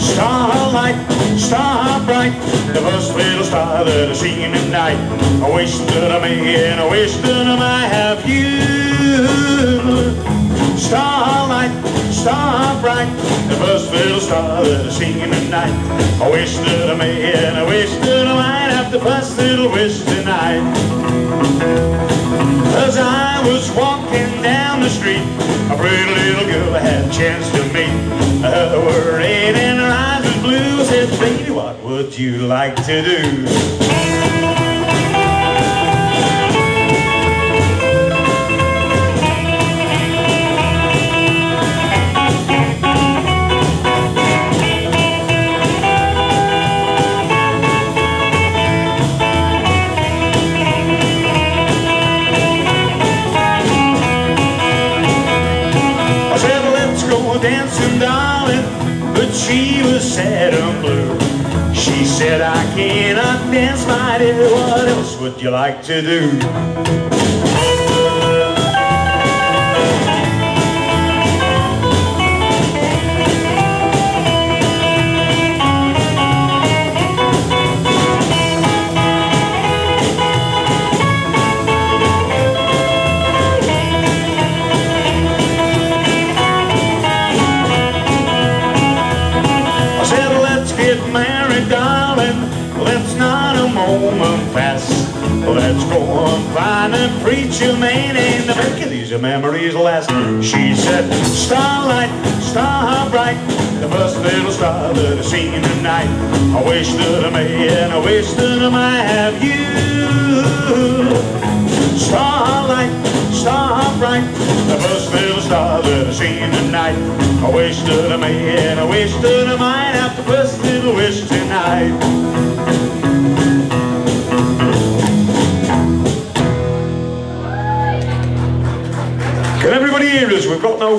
Starlight, star bright, the first little star that I seen at night. I wish that I may and I wish that I might have you. Starlight, star bright, the first little star that I seen at night. I wish that I may and I wish that I might have the first little wish tonight. As I was street, a pretty little girl I had a chance to meet. Her were red and her eyes was blue. Said, baby, what would you like to do? Dancing, darling. But she was sad and blue. She said, I cannot dance, my dear. What else would you like to do? Not a moment pass. Let's go and find a preacher man and make these memories last. She said, starlight, star bright, the first little star that I've seen tonight. I wish that I may and I wish that I might have you. Starlight, star bright, the first little star that I've seen tonight. I wish that I may and I wish that I might have the first little wish tonight. Can everybody hear us? We've got no